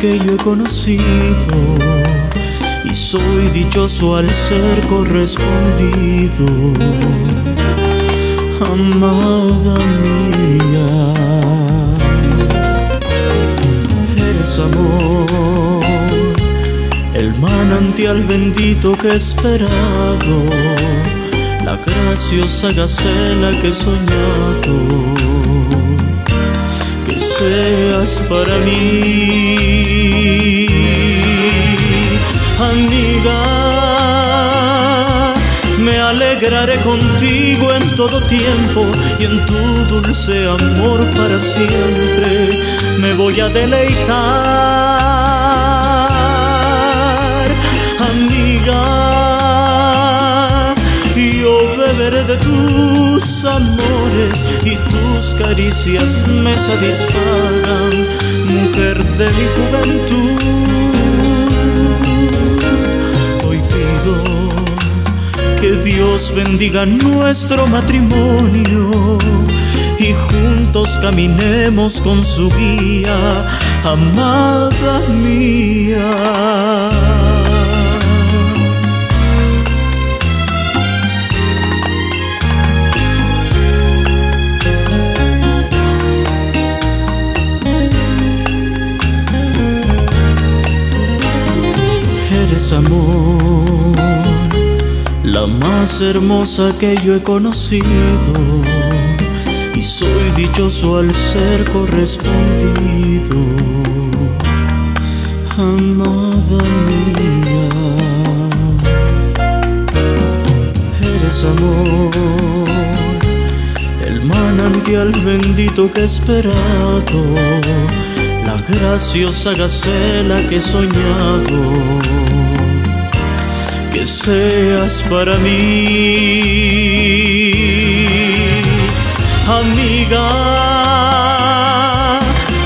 Que yo he conocido y soy dichoso al ser correspondido. Amada mía, eres amor, el manantial bendito que he esperado, la graciosa gacela que he soñado seas para mí, amiga. Me alegraré contigo en todo tiempo y en tu dulce amor para siempre me voy a deleitar, beberé de tus amores y tus caricias me satisfagan, mujer de mi juventud. Hoy pido que Dios bendiga nuestro matrimonio y juntos caminemos con su guía, amada mía. Amor, la más hermosa que yo he conocido, y soy dichoso al ser correspondido, amada mía. Eres amor, el manantial bendito que he esperado la graciosa gacela que he soñado que seas para mí, amiga.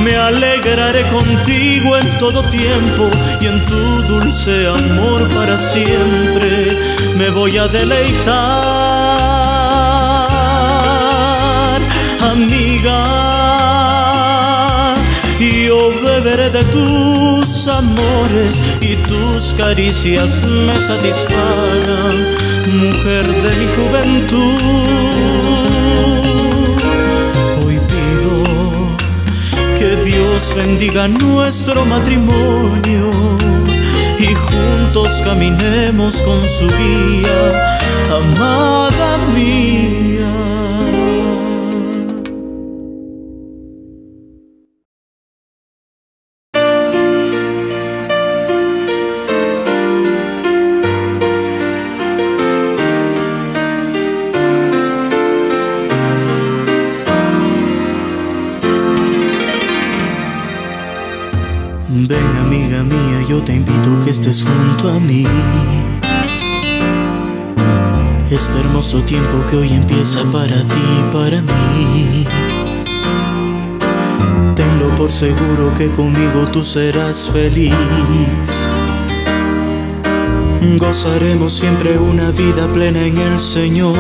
Me alegraré contigo en todo tiempo y en tu dulce amor para siempre me voy a deleitar, beberé de tus amores y tus caricias me satisfarán, mujer de mi juventud. Hoy pido que Dios bendiga nuestro matrimonio y juntos caminemos con su guía, amada mía. Hoy empieza para ti y para mí. Tenlo por seguro que conmigo tú serás feliz. Gozaremos siempre una vida plena en el Señor.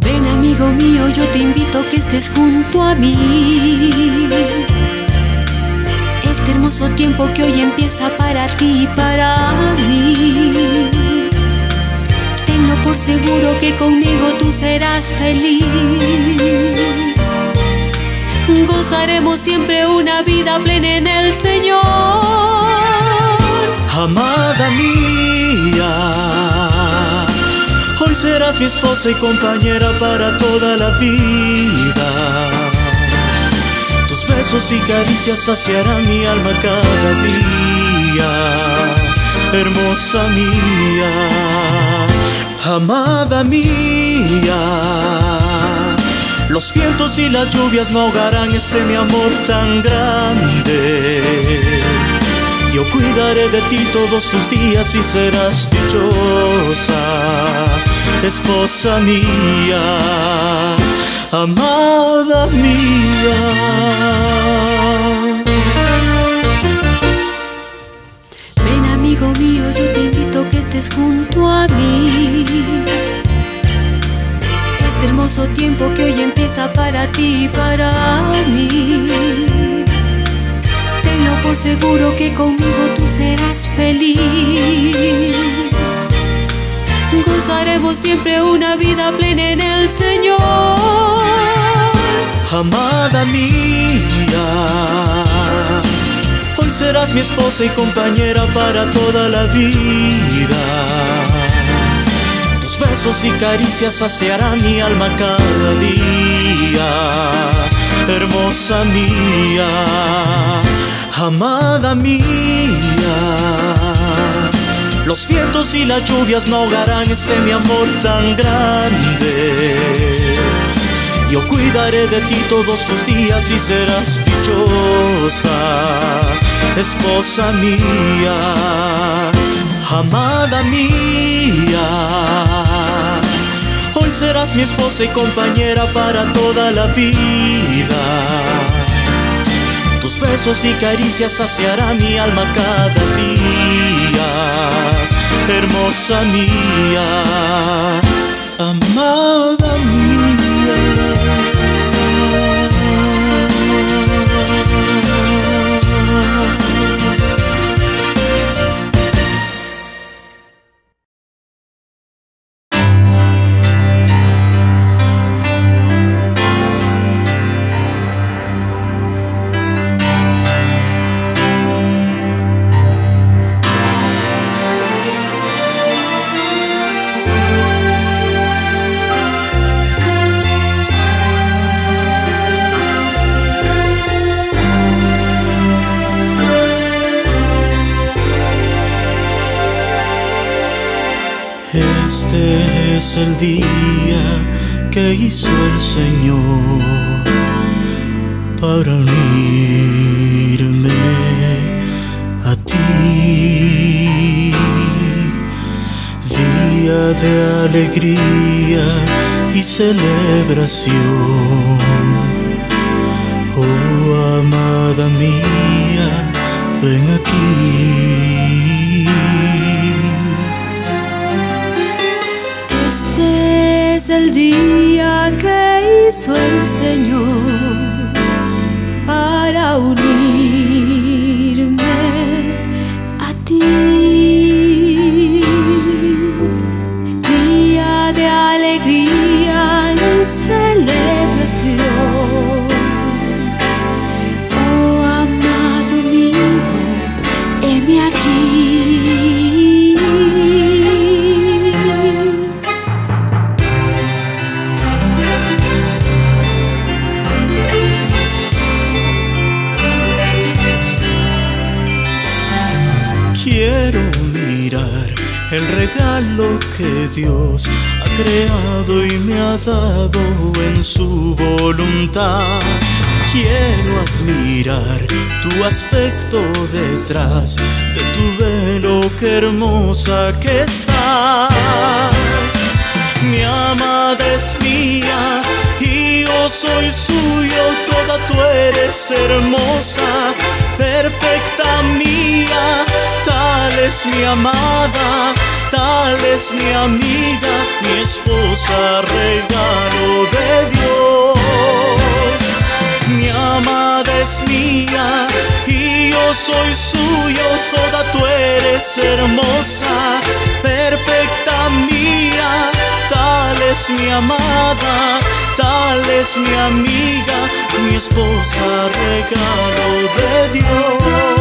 Ven amigo mío, yo te invito a que estés junto a mí. Este hermoso tiempo que hoy empieza para ti y para mí. Por seguro que conmigo tú serás feliz. Gozaremos siempre una vida plena en el Señor. Amada mía, hoy serás mi esposa y compañera para toda la vida. Tus besos y caricias saciarán mi alma cada día, hermosa mía, amada mía. Los vientos y las lluvias no ahogarán este mi amor tan grande. Yo cuidaré de ti todos tus días y serás dichosa, esposa mía, amada mía. Junto a mí. Este hermoso tiempo que hoy empieza para ti y para mí. Tenlo por seguro que conmigo tú serás feliz. Gozaremos siempre una vida plena en el Señor. amada mía. Serás mi esposa y compañera para toda la vida. Tus besos y caricias saciarán mi alma cada día. Hermosa mía, amada mía. Los vientos y las lluvias no ahogarán este mi amor tan grande. Yo cuidaré de ti todos tus días y serás dichosa, esposa mía, amada mía. Hoy serás mi esposa y compañera para toda la vida. Tus besos y caricias saciarán mi alma cada día, hermosa mía, amada mía. Este es el día que hizo el Señor para unirme a ti. Día de alegría y celebración. Oh amada mía, ven aquí. Es el día que hizo el Señor para unirme a ti. Día de alegría y regalo que Dios ha creado y me ha dado en su voluntad. Quiero admirar tu aspecto detrás de tu velo, qué hermosa que estás. Mi amada es mía y yo soy suyo, toda tú eres hermosa, perfecta mía, tal es mi amada, tal es mi amiga, mi esposa, regalo de Dios. Mi amada es mía y yo soy suyo, toda tú eres hermosa, perfecta mía, tal es mi amada, tal es mi amiga, mi esposa, regalo de Dios.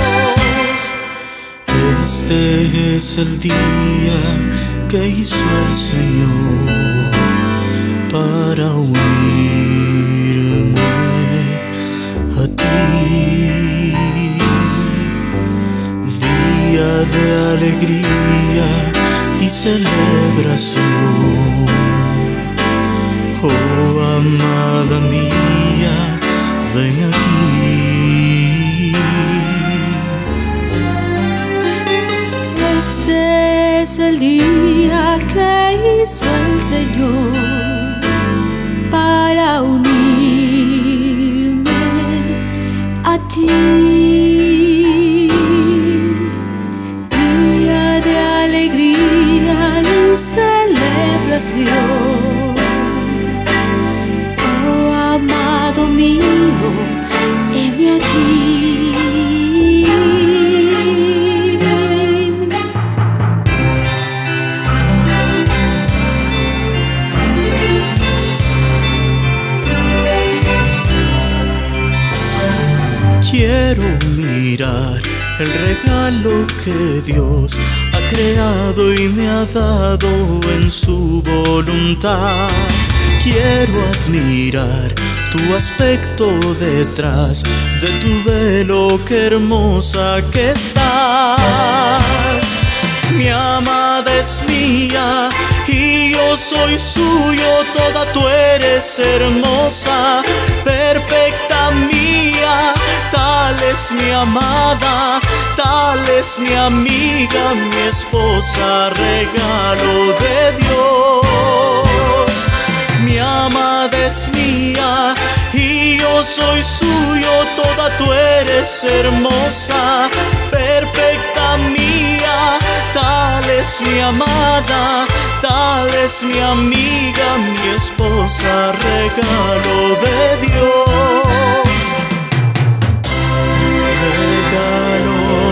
Este es el día que hizo el Señor para unirme a ti. Día de alegría y celebración. Oh amada mía, ven aquí. Este es el día que hizo el Señor para unirme a ti. Día de alegría y celebración. Oh amado mío, el regalo que Dios ha creado y me ha dado en su voluntad. Quiero admirar tu aspecto detrás de tu velo, qué hermosa que estás. Mi amada es mía y yo soy suyo, toda tú eres hermosa, perfecta mía, tal es mi amada, tal es mi amiga, mi esposa, regalo de Dios. Mi amada es mía y yo soy suyo, toda tú eres hermosa, perfecta mía, tal es mi amada, tal es mi amiga, mi esposa, regalo de Dios. Regalo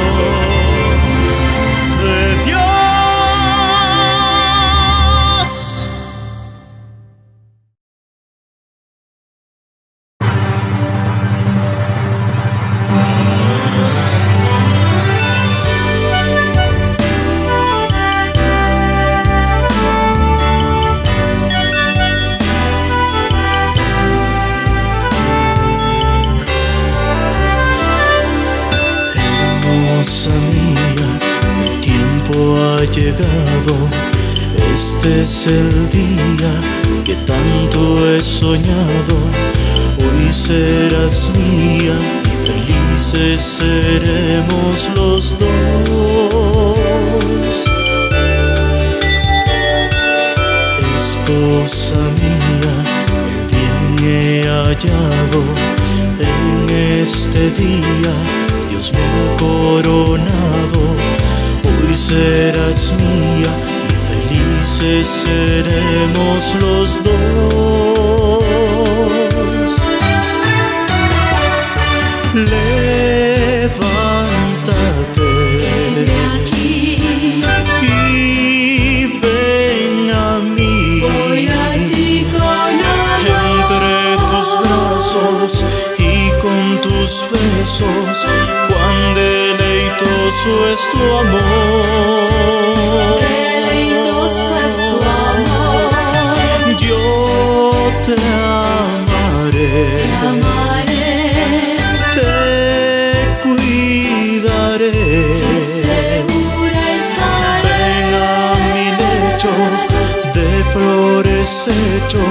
seremos los dos. Esposa mía, que bien he hallado en este día. Dios me ha coronado, hoy serás mía y felices seremos los dos. Deleitoso es tu amor. Es tu amor. Yo te amaré. Te amaré. Te cuidaré. Segura estaré. Ven a mi lecho de flores hecho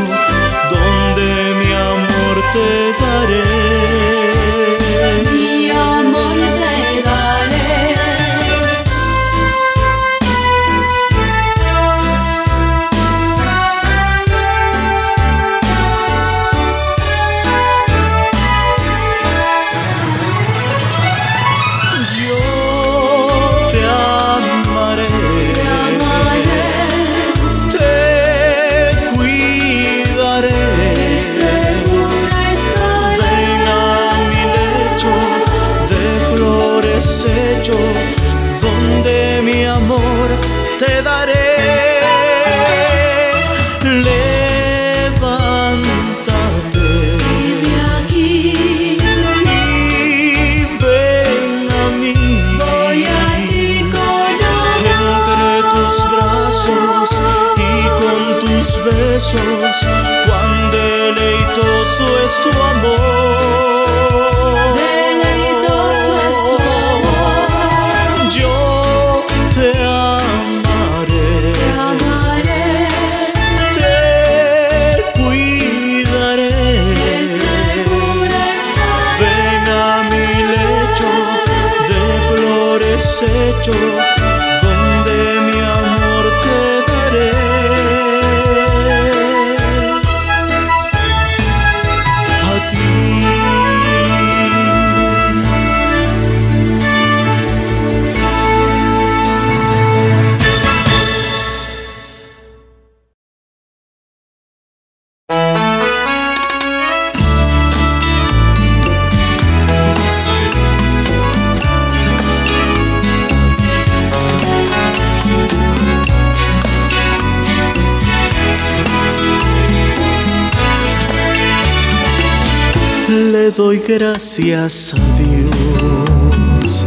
doy gracias a Dios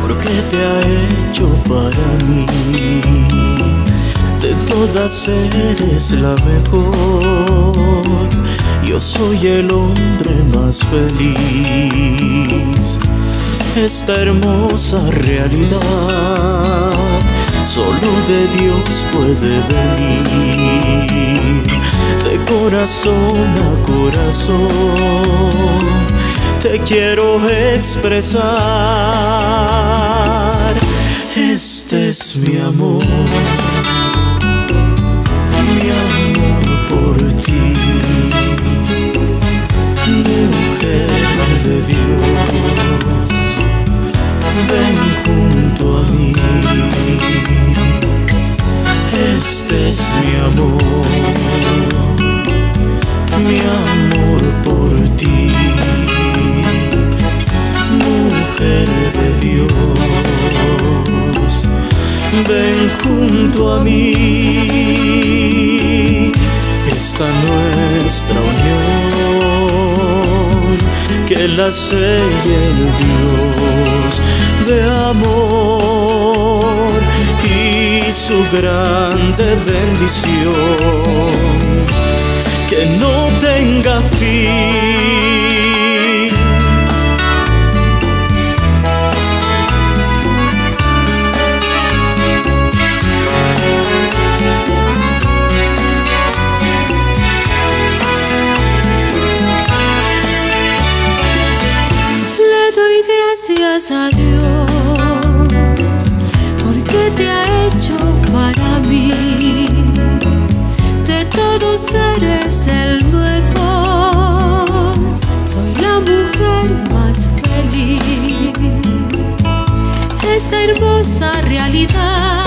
porque te ha hecho para mí. De todas eres la mejor. Yo soy el hombre más feliz. Esta hermosa realidad solo de Dios puede venir de corazón a corazón te quiero expresar. Este es mi amor, la Dios de amor y su grande bendición que no tenga fin. A Dios porque te ha hecho para mí. De todos eres el mejor. Soy la mujer más feliz. Esta hermosa realidad